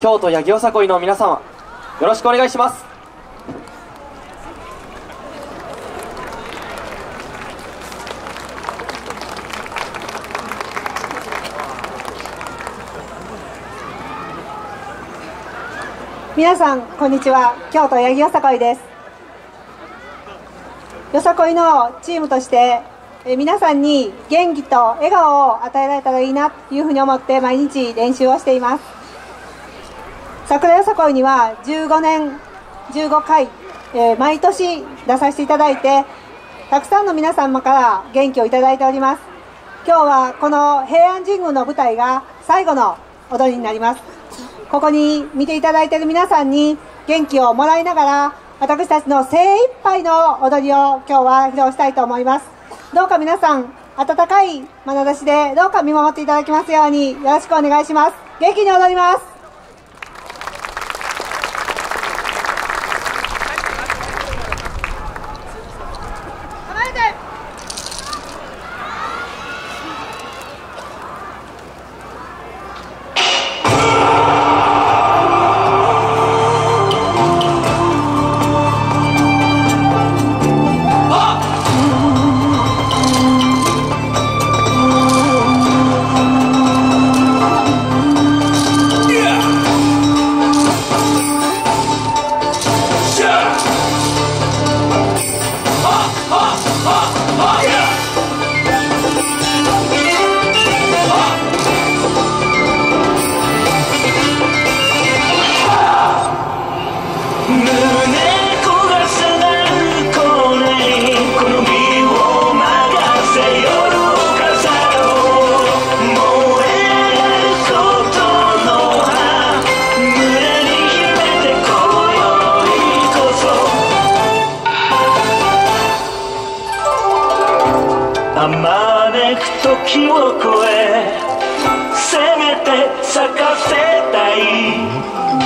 京都八木よさこいの皆様よろしくお願いします。皆さんこんにちは。京都八木よさこいです。よさこいのチームとしてえ皆さんに元気と笑顔を与えられたらいいなというふうに思って毎日練習をしています。桜よさこいには15年15回、えー毎年出させていただいてたくさんの皆様から元気をいただいております。今日はこの平安神宮の舞台が最後の踊りになります。ここに見ていただいている皆さんに元気をもらいながら私たちの精一杯の踊りを今日は披露したいと思います。どうか皆さん温かい眼差しでどうか見守っていただきますようによろしくお願いします。元気に踊ります。fuck あまねく時を越えせめて咲かせたい。